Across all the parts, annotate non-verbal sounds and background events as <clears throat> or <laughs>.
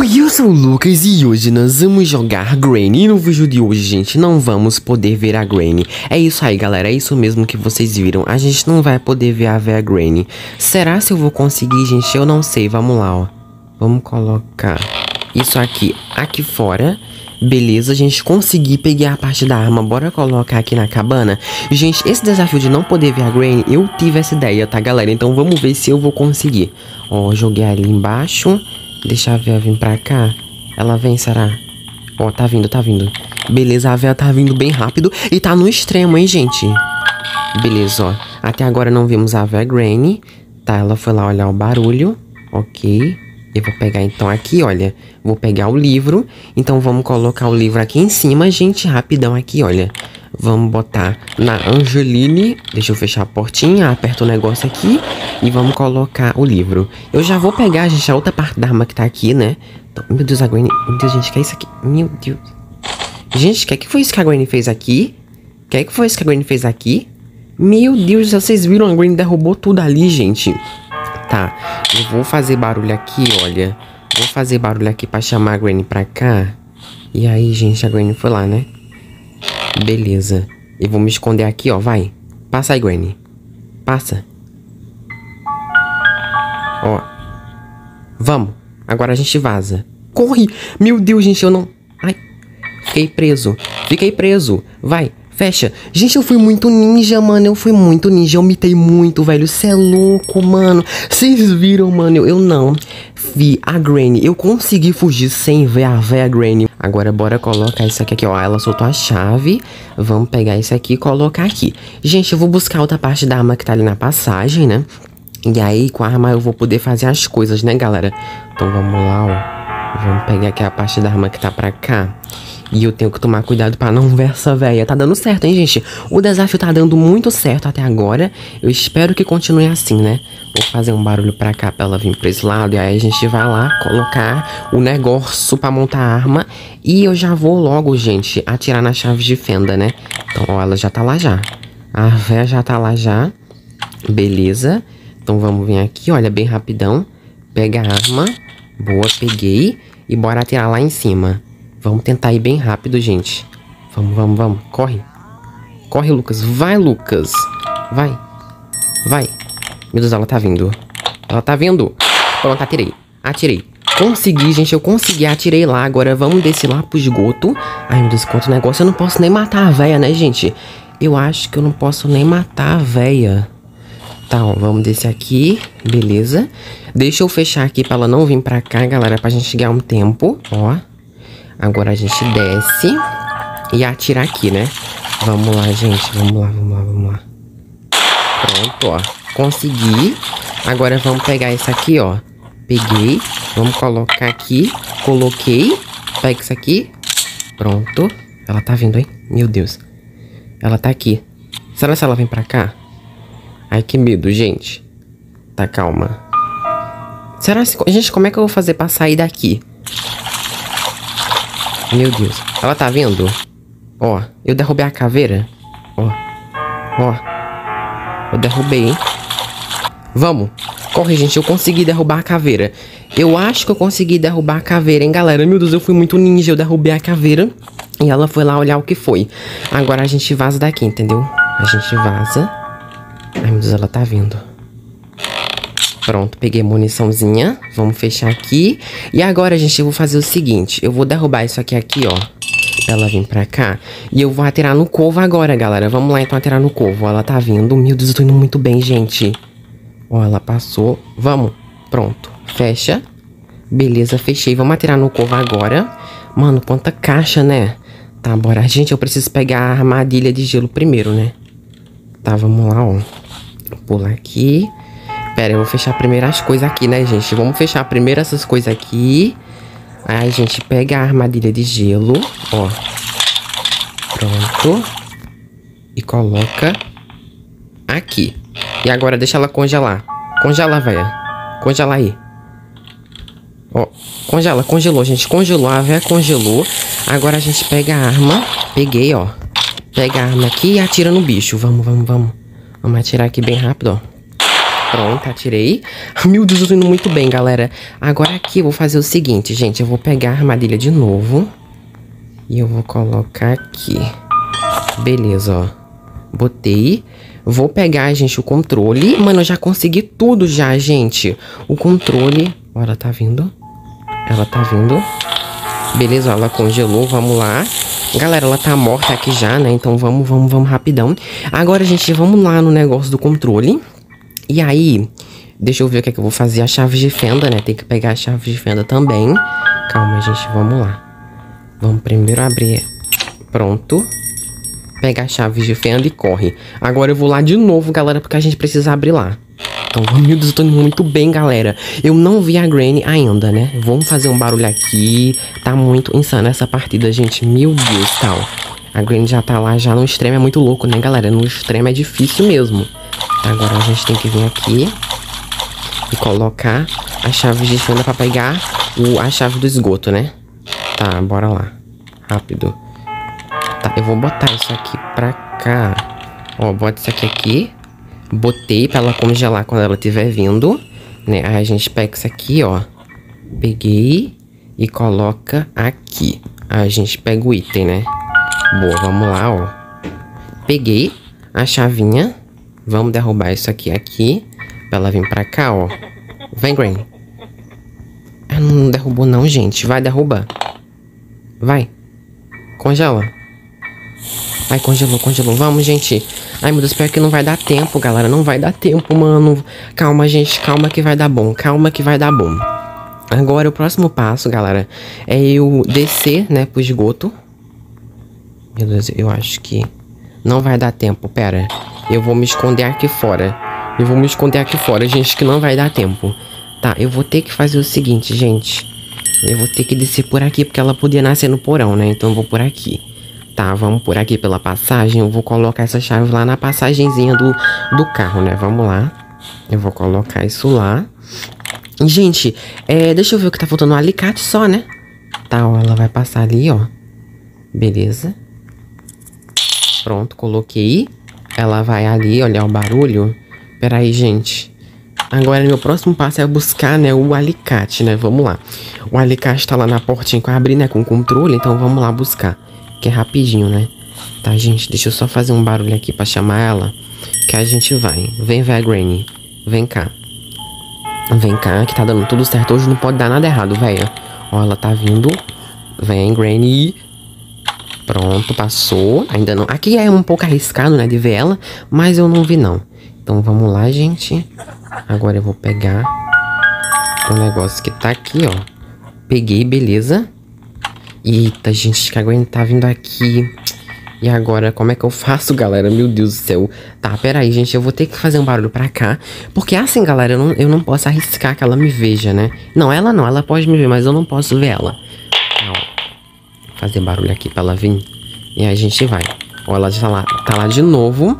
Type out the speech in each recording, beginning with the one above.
Oi, eu sou o Lucas e hoje nós vamos jogar Granny. E no vídeo de hoje, gente, não vamos poder ver a Granny. É isso aí, galera, é isso mesmo que vocês viram. A gente não vai poder ver a Vera Granny. Será se eu vou conseguir, gente? Eu não sei, vamos lá, ó. Vamos colocar isso aqui, aqui fora. Beleza, a gente conseguir pegar a parte da arma, bora colocar aqui na cabana. Gente, esse desafio de não poder ver a Granny, eu tive essa ideia, tá, galera? Então vamos ver se eu vou conseguir. Ó, joguei ali embaixo. Deixa a Véia vir pra cá. Ela vem, será? Ó, tá vindo, tá vindo. Beleza, a Véia tá vindo bem rápido e tá no extremo, hein, gente? Beleza, ó. Até agora não vimos a Véia Granny. Tá, ela foi lá olhar o barulho. Ok. Eu vou pegar então aqui, olha. Vou pegar o livro. Então vamos colocar o livro aqui em cima, gente. Rapidão aqui, olha. Vamos botar na Angeline. Deixa eu fechar a portinha, aperta o negócio aqui e vamos colocar o livro. Eu já vou pegar, gente, a outra parte da arma que tá aqui, né? Então, meu Deus, a Gwen... Meu Deus, gente, que é isso aqui? Meu Deus. Gente, que, é que foi isso que a Gwen fez aqui? Que, é que foi isso que a Gwen fez aqui? Meu Deus, vocês viram? A Gwen derrubou tudo ali, gente. Tá, eu vou fazer barulho aqui, olha. Vou fazer barulho aqui pra chamar a Gwen pra cá. E aí, gente, a Gwen foi lá, né? Beleza. Eu vou me esconder aqui, ó. Vai. Passa aí, Granny. Passa. Ó. Vamos. Agora a gente vaza. Corre! Meu Deus, gente, eu não... Ai. Fiquei preso. Fiquei preso. Vai. Fecha. Gente, eu fui muito ninja, mano. Eu fui muito ninja. Eu mitei muito, velho. Você é louco, mano. Vocês viram, mano? Eu, eu não vi a Granny. Eu consegui fugir sem ver a véia Granny. Agora, bora colocar isso aqui, aqui, ó. Ela soltou a chave. Vamos pegar isso aqui e colocar aqui. Gente, eu vou buscar outra parte da arma que tá ali na passagem, né? E aí, com a arma eu vou poder fazer as coisas, né, galera? Então, vamos lá, ó. Vamos pegar aqui a parte da arma que tá pra cá. E eu tenho que tomar cuidado pra não ver essa véia. Tá dando certo, hein, gente? O desafio tá dando muito certo até agora. Eu espero que continue assim, né? Vou fazer um barulho pra cá pra ela vir pra esse lado. E aí a gente vai lá colocar o negócio pra montar a arma. E eu já vou logo, gente, atirar na chave de fenda, né? Então, ó, ela já tá lá já. A véia já tá lá já. Beleza. Então vamos vir aqui, olha, bem rapidão. Pega a arma. Boa, peguei. E bora atirar lá em cima. Vamos tentar ir bem rápido, gente. Vamos, vamos, vamos. Corre. Corre, Lucas. Vai, Lucas. Vai. Vai. Meu Deus, ela tá vindo. Ela tá vindo. Pronto, atirei. Atirei. Consegui, gente. Eu consegui. Atirei lá. Agora vamos descer lá pro esgoto. Ai, meu Deus, quanto negócio. Eu não posso nem matar a véia, né, gente? Eu acho que eu não posso nem matar a véia. Tá, ó, vamos descer aqui, beleza. Deixa eu fechar aqui pra ela não vir pra cá, galera, pra gente ganhar um tempo, ó. Agora a gente desce e atira aqui, né? Vamos lá, gente. Vamos lá, vamos lá, vamos lá. Pronto, ó. Consegui. Agora vamos pegar isso aqui, ó. Peguei. Vamos colocar aqui. Coloquei. Pega isso aqui. Pronto. Ela tá vindo, hein? Meu Deus. Ela tá aqui. Será que ela vem pra cá? Ai, que medo, gente. Tá, calma. Será que... Gente, como é que eu vou fazer pra sair daqui? Meu Deus. Ela tá vendo? Ó, eu derrubei a caveira. Ó. Ó. Eu derrubei, hein? Vamos. Corre, gente. Eu consegui derrubar a caveira. Eu acho que eu consegui derrubar a caveira, hein, galera? Meu Deus, eu fui muito ninja. Eu derrubei a caveira. E ela foi lá olhar o que foi. Agora a gente vaza daqui, entendeu? A gente vaza. Ai, meu Deus, ela tá vindo. Pronto, peguei muniçãozinha. Vamos fechar aqui. E agora, gente, eu vou fazer o seguinte. Eu vou derrubar isso aqui, aqui, ó. Pra ela vir pra cá. E eu vou atirar no covo agora, galera. Vamos lá, então, atirar no covo. Ela tá vindo. Meu Deus, eu tô indo muito bem, gente. Ó, ela passou. Vamos. Pronto. Fecha. Beleza, fechei. Vamos atirar no covo agora. Mano, quanta caixa, né? Tá, bora. Gente, eu preciso pegar a armadilha de gelo primeiro, né? Tá, vamos lá, ó. Pular aqui. Pera, eu vou fechar primeiro as coisas aqui, né, gente? Vamos fechar primeiro essas coisas aqui. Aí a gente pega a armadilha de gelo, ó. Pronto. E coloca aqui. E agora deixa ela congelar. Congela, velha. Congela aí. Ó, congela, congelou, gente. Congelou, a véia congelou. Agora a gente pega a arma. Peguei, ó. Pega a arma aqui e atira no bicho. Vamos, vamos, vamos. Vamos atirar aqui bem rápido, ó. Pronto, atirei. <laughs> Meu Deus, eu tô indo muito bem, galera. Agora aqui eu vou fazer o seguinte, gente. Eu vou pegar a armadilha de novo. E eu vou colocar aqui. Beleza, ó. Botei. Vou pegar, gente, o controle. Mano, eu já consegui tudo já, gente. O controle... Ó, ela tá vindo. Ela tá vindo. Beleza, ó, ela congelou. Vamos lá. Galera, ela tá morta aqui já, né? Então vamos, vamos, vamos rapidão. Agora, gente, vamos lá no negócio do controle. E aí, deixa eu ver o que é que eu vou fazer. A chave de fenda, né? Tem que pegar a chave de fenda também. Calma, gente, vamos lá. Vamos primeiro abrir. Pronto. Pega a chave de fenda e corre. Agora eu vou lá de novo, galera, porque a gente precisa abrir lá. Então, <laughs> meu Deus, eu tô indo muito bem, galera. Eu não vi a Granny ainda, né? Vamos fazer um barulho aqui. Tá muito insano essa partida, gente. Meu Deus, tal. A Granny já tá lá, já no extremo é muito louco, né, galera? No extremo é difícil mesmo. Agora a gente tem que vir aqui e colocar a chave de fenda pra pegar o, a chave do esgoto, né? Tá, bora lá. Rápido. Tá, eu vou botar isso aqui pra cá. Ó, bota isso aqui aqui. Botei pra ela congelar quando ela estiver vindo. Né? Aí a gente pega isso aqui, ó. Peguei e coloca aqui. Aí a gente pega o item, né? Boa, vamos lá, ó. Peguei a chavinha. Vamos derrubar isso aqui aqui. Pra ela vir pra cá, ó. Vem, Granny. Ah, não derrubou não, gente. Vai derrubar. Vai. Congela. Vai, congelou, congelou. Vamos, gente. Ai, meu Deus, pior que não vai dar tempo, galera. Não vai dar tempo, mano. Calma, gente. Calma que vai dar bom. Calma que vai dar bom. Agora, o próximo passo, galera, é eu descer, né, pro esgoto. Meu Deus, eu acho que não vai dar tempo. Pera. Eu vou me esconder aqui fora. Eu vou me esconder aqui fora, gente, que não vai dar tempo. Tá, eu vou ter que fazer o seguinte, gente. Eu vou ter que descer por aqui, porque ela podia nascer no porão, né? Então eu vou por aqui. Tá, vamos por aqui pela passagem. Eu vou colocar essa chave lá na passagenzinha do, do carro, né? Vamos lá. Eu vou colocar isso lá. Gente, é, deixa eu ver o que tá faltando. Um alicate só, né? Tá, ó, ela vai passar ali, ó. Beleza. Pronto, coloquei. Ela vai ali olhar o barulho. Pera aí, gente. Agora, meu próximo passo é buscar, né, o alicate, né? Vamos lá. O alicate tá lá na portinha que eu abri, né, com controle. Então, vamos lá buscar. Que é rapidinho, né? Tá, gente? Deixa eu só fazer um barulho aqui pra chamar ela. Que a gente vai. Vem, véi, Granny. Vem cá. Vem cá, que tá dando tudo certo. Hoje não pode dar nada errado, velho. Ó, ela tá vindo. Vem, Granny. Pronto, passou. Ainda não. Aqui é um pouco arriscado, né, de ver ela. Mas eu não vi, não. Então, vamos lá, gente. Agora eu vou pegar o negócio que tá aqui, ó. Peguei, beleza. Eita, gente, que a Gwen tá vindo aqui. E agora, como é que eu faço, galera? Meu Deus do céu. Tá, peraí, gente, eu vou ter que fazer um barulho pra cá. Porque assim, galera, eu não, eu não posso arriscar que ela me veja, né? Não, ela não, ela pode me ver, mas eu não posso ver ela. Fazer barulho aqui pra ela vir. E aí a gente vai. Ó, ela já tá lá, tá lá de novo.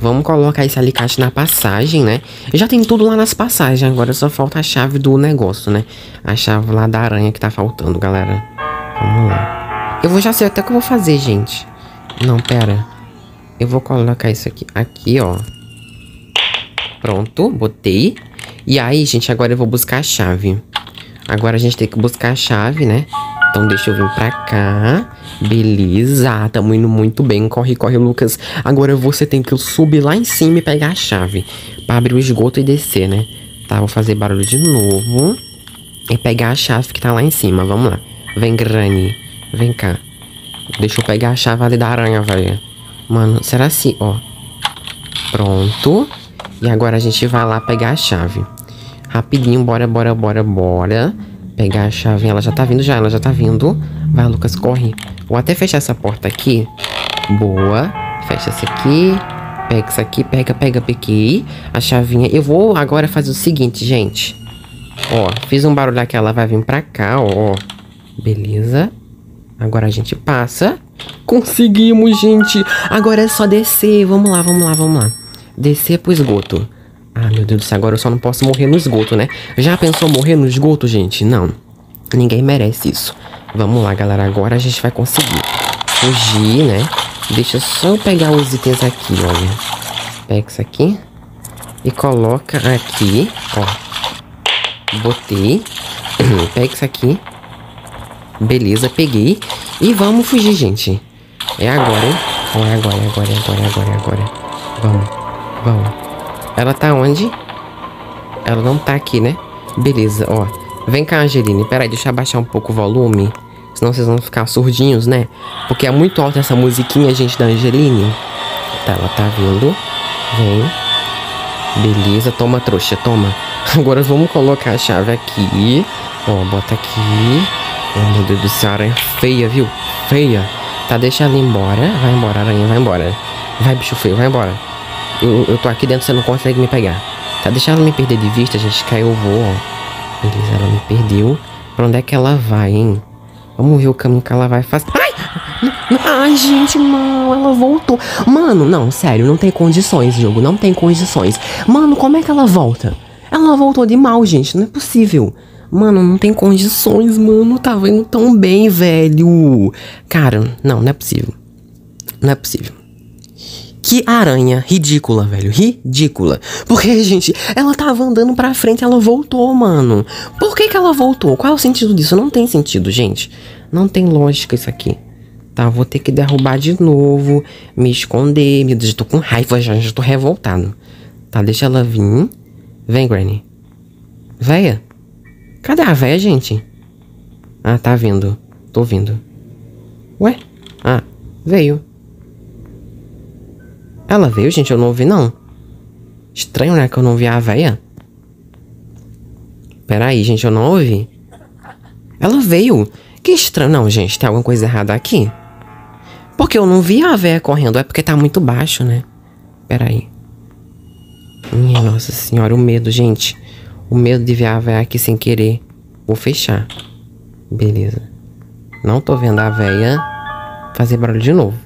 Vamos colocar esse alicate na passagem, né? Já tem tudo lá nas passagens, agora só falta a chave do negócio, né? A chave lá da aranha que tá faltando, galera. Vamos lá. Eu vou já sei até o que eu vou fazer, gente. Não, pera. Eu vou colocar isso aqui. Aqui, ó. Pronto, botei. E aí, gente, agora eu vou buscar a chave. Agora a gente tem que buscar a chave, né? Então deixa eu vir pra cá. Beleza, tamo indo muito bem. Corre, corre, Lucas. Agora você tem que subir lá em cima e pegar a chave. Pra abrir o esgoto e descer, né? Tá, vou fazer barulho de novo. E pegar a chave que tá lá em cima. Vamos lá. Vem, Granny. Vem cá. Deixa eu pegar a chave ali da aranha, velho. Mano, será assim? Ó. Pronto. E agora a gente vai lá pegar a chave. Rapidinho, bora, bora, bora, bora. Pegar a chave. Ela já tá vindo já, ela já tá vindo. Vai, Lucas, corre. Vou até fechar essa porta aqui. Boa. Fecha essa aqui. Pega isso aqui, pega, pega, peguei. A chavinha. Eu vou agora fazer o seguinte, gente. Ó, fiz um barulho aqui, ela vai vir pra cá, ó. Beleza. Agora a gente passa. Conseguimos, gente. Agora é só descer. Vamos lá, vamos lá, vamos lá. Descer pro esgoto. Ah, meu Deus do céu, agora eu só não posso morrer no esgoto, né? Já pensou morrer no esgoto, gente? Não. Ninguém merece isso. Vamos lá, galera. Agora a gente vai conseguir fugir, né? Deixa eu só pegar os itens aqui, olha. Pega isso aqui. E coloca aqui, ó. Botei. <clears throat> Pega isso aqui. Beleza, peguei. E vamos fugir, gente. É agora, hein? É agora, é agora, é agora, é agora, é agora. Vamos, vamos. Ela tá onde? Ela não tá aqui, né? Beleza, ó. Vem cá, Angeline. Pera aí, deixa eu abaixar um pouco o volume. Senão vocês vão ficar surdinhos, né? Porque é muito alta essa musiquinha, gente, da Angeline. Tá, ela tá vindo. Vem. Beleza, toma, trouxa, toma. <laughs> Agora vamos colocar a chave aqui. Ó, bota aqui. Oh, meu Deus do céu, aranha feia, viu? Feia. Tá, deixa ela embora. Vai embora, aranha, vai embora. Vai, bicho feio, vai embora. Eu, eu tô aqui dentro, você não consegue me pegar. Tá, deixa ela me perder de vista, a gente caiu o voo, ó. Beleza, ela me perdeu. Pra onde é que ela vai, hein? Vamos ver o caminho que ela vai fazer. Ai! Ai, gente, não, ela voltou. Mano, não, sério, não tem condições, jogo, não tem condições. Mano, como é que ela volta? Ela voltou de mal, gente, não é possível. Mano, não tem condições, mano, tava indo tão bem, velho. Cara, não, não é possível. Não é possível. Que aranha ridícula, velho. Ridícula. Porque, gente, ela tava andando pra frente, ela voltou, mano. Por que que ela voltou? Qual é o sentido disso? Não tem sentido, gente. Não tem lógica isso aqui. Tá, vou ter que derrubar de novo, me esconder. Meu Deus, eu tô com raiva já, já tô revoltado. Tá, deixa ela vir. Vem, Granny. Véia. Cadê a véia, gente? Ah, tá vindo. Tô vindo. Ué? Ah, veio. Ela veio, gente? Eu não ouvi, não. Estranho, né? Que eu não vi a véia. Peraí, gente, eu não ouvi. Ela veio. Que estranho. Não, gente, tem alguma coisa errada aqui. Porque eu não vi a véia correndo. É porque tá muito baixo, né? Peraí. Minha nossa senhora, o medo, gente. O medo de ver a véia aqui sem querer. Vou fechar. Beleza. Não tô vendo a véia fazer barulho de novo.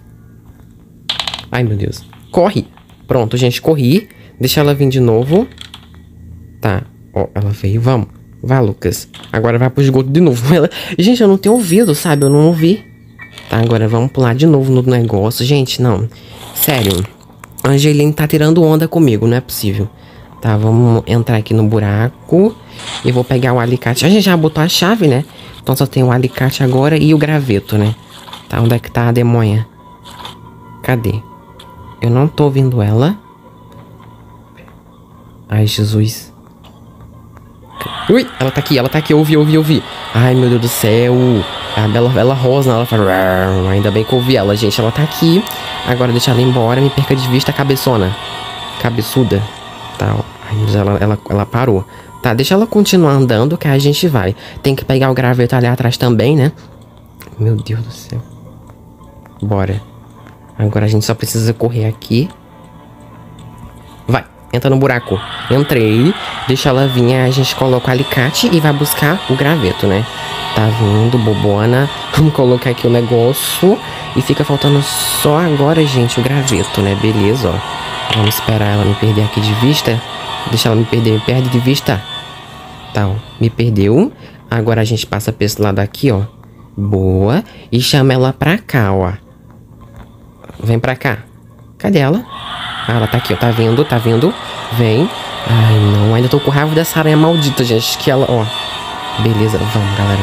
Ai, meu Deus. Corre. Pronto, gente, corri. Deixa ela vir de novo. Tá. Ó, ela veio. Vamos. Vai, Lucas. Agora vai pro esgoto de novo. <laughs> Ela... Gente, eu não tenho ouvido, sabe? Eu não ouvi. Tá, agora vamos pular de novo no negócio. Gente, não. Sério. A Angeline tá tirando onda comigo, não é possível. Tá, vamos entrar aqui no buraco. E vou pegar o alicate. A gente já botou a chave, né? Então só tem o alicate agora e o graveto, né? Tá, onde é que tá a demonha? Cadê? Eu não tô vendo ela. Ai, Jesus. Ui, ela tá aqui, ela tá aqui, ouvi, ouvi, ouvi. Ai, meu Deus do céu. A bela, bela rosa, ela fala... Ainda bem que eu ouvi ela, gente. Ela tá aqui. Agora deixa ela embora, me perca de vista, cabeçona. Cabeçuda. Tá, Ai, ela, ela, ela parou. Tá, deixa ela continuar andando que a gente vai. Tem que pegar o graveto ali atrás também, né? Meu Deus do céu. Bora. Agora a gente só precisa correr aqui. Vai, entra no buraco. Entrei. Deixa ela vir, a gente coloca o alicate e vai buscar o graveto, né? Tá vindo, bobona. <laughs> Vamos colocar aqui o negócio. E fica faltando só agora, gente, o graveto, né? Beleza, ó. Vamos esperar ela me perder aqui de vista. Deixa ela me perder, me perde de vista. Tá, ó. Me perdeu. Agora a gente passa pra esse lado aqui, ó. Boa. E chama ela pra cá, ó. Vem pra cá. Cadê ela? Ah, ela tá aqui, ó. Tá vendo? Tá vendo? Vem. Ai, não. Ainda tô com raiva dessa aranha maldita, gente. Que ela, ó. Beleza, vamos, galera.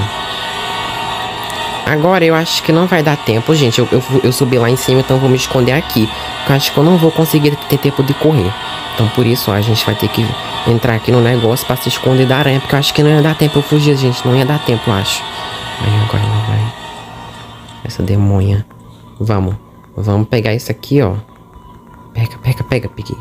Agora eu acho que não vai dar tempo, gente. Eu, eu, eu subi lá em cima, então vou me esconder aqui. Porque eu acho que eu não vou conseguir ter tempo de correr. Então por isso, ó, a gente vai ter que entrar aqui no negócio pra se esconder da aranha. Porque eu acho que não ia dar tempo eu fugir, gente. Não ia dar tempo, eu acho. Aí agora não vai. Essa demonha. Vamos. Vamos pegar isso aqui, ó. Pega, pega, pega, peguei.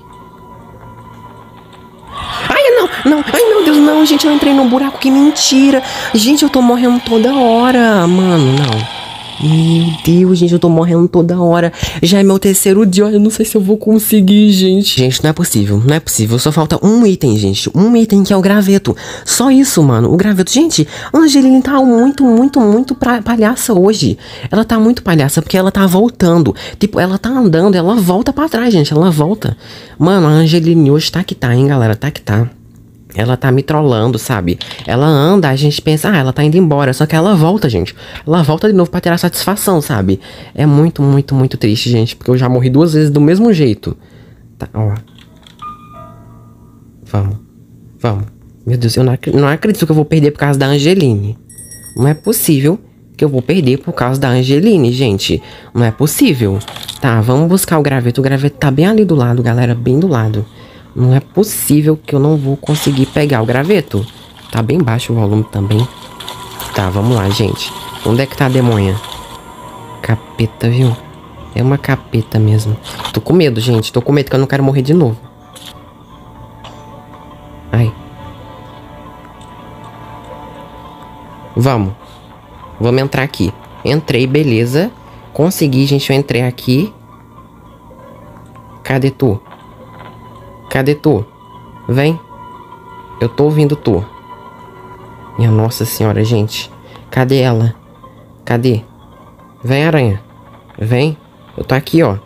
Ai, não, não. Ai, meu Deus, não, gente. Eu entrei num buraco, que mentira. Gente, eu tô morrendo toda hora. Mano, não. Meu Deus, gente, eu tô morrendo toda hora. Já é meu terceiro dia, eu não sei se eu vou conseguir, gente. Gente, não é possível, não é possível. Só falta um item, gente. Um item que é o graveto. Só isso, mano. O graveto. Gente, a Angelina tá muito, muito, muito pra, palhaça hoje. Ela tá muito palhaça porque ela tá voltando. Tipo, ela tá andando, ela volta pra trás, gente. Ela volta. Mano, a Angelina hoje tá que tá, hein, galera? Tá que tá. Ela tá me trollando, sabe? Ela anda, a gente pensa, ah, ela tá indo embora. Só que ela volta, gente. Ela volta de novo pra ter a satisfação, sabe? É muito, muito, muito triste, gente. Porque eu já morri duas vezes do mesmo jeito. Tá, ó. Vamos. Vamos. Meu Deus, eu não, não acredito que eu vou perder por causa da Angeline. Não é possível que eu vou perder por causa da Angeline, gente. Não é possível. Tá, vamos buscar o graveto. O graveto tá bem ali do lado, galera. Bem do lado. Não é possível que eu não vou conseguir pegar o graveto. Tá bem baixo o volume também. Tá, vamos lá, gente. Onde é que tá a demônia? Capeta, viu? É uma capeta mesmo. Tô com medo, gente. Tô com medo que eu não quero morrer de novo. Ai. Vamos. Vamos entrar aqui. Entrei, beleza. Consegui, gente. Eu entrei aqui. Cadê tu? Cadê tu? Vem. Eu tô ouvindo tu. Minha nossa senhora, gente. Cadê ela? Cadê? Vem, aranha. Vem. Eu tô aqui, ó.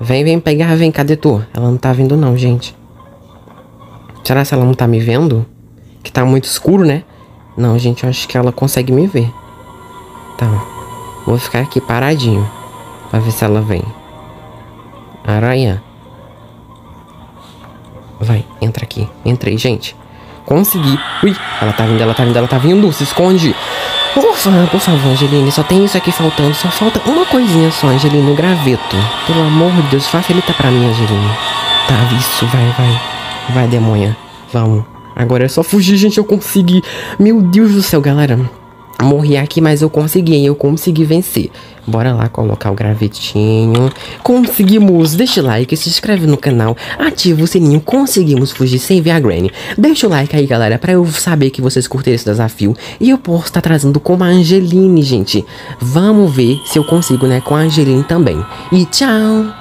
Vem, vem pegar, vem. Cadê tu? Ela não tá vindo não, gente. Será que ela não tá me vendo? Que tá muito escuro, né? Não, gente, eu acho que ela consegue me ver. Tá. Vou ficar aqui paradinho. Pra ver se ela vem. Aranha. Vai, entra aqui. Entrei, gente. Consegui. Ui, ela tá vindo, ela tá vindo, ela tá vindo. Se esconde. Ufa, por favor, Angeline. Só tem isso aqui faltando. Só falta uma coisinha só, Angeline. O graveto. Pelo amor de Deus, facilita pra mim, Angeline. Tá, isso, vai, vai. Vai, demônia. Vamos. Agora é só fugir, gente. Eu consegui. Meu Deus do céu, galera. Morri aqui, mas eu consegui, eu consegui vencer. Bora lá colocar o gravetinho. Conseguimos! Deixa o like, se inscreve no canal, ativa o sininho. Conseguimos fugir sem ver a Granny. Deixa o like aí, galera, pra eu saber que vocês curtiram esse desafio. E eu posso estar tá trazendo com a Angeline, gente. Vamos ver se eu consigo, né, com a Angeline também. E tchau!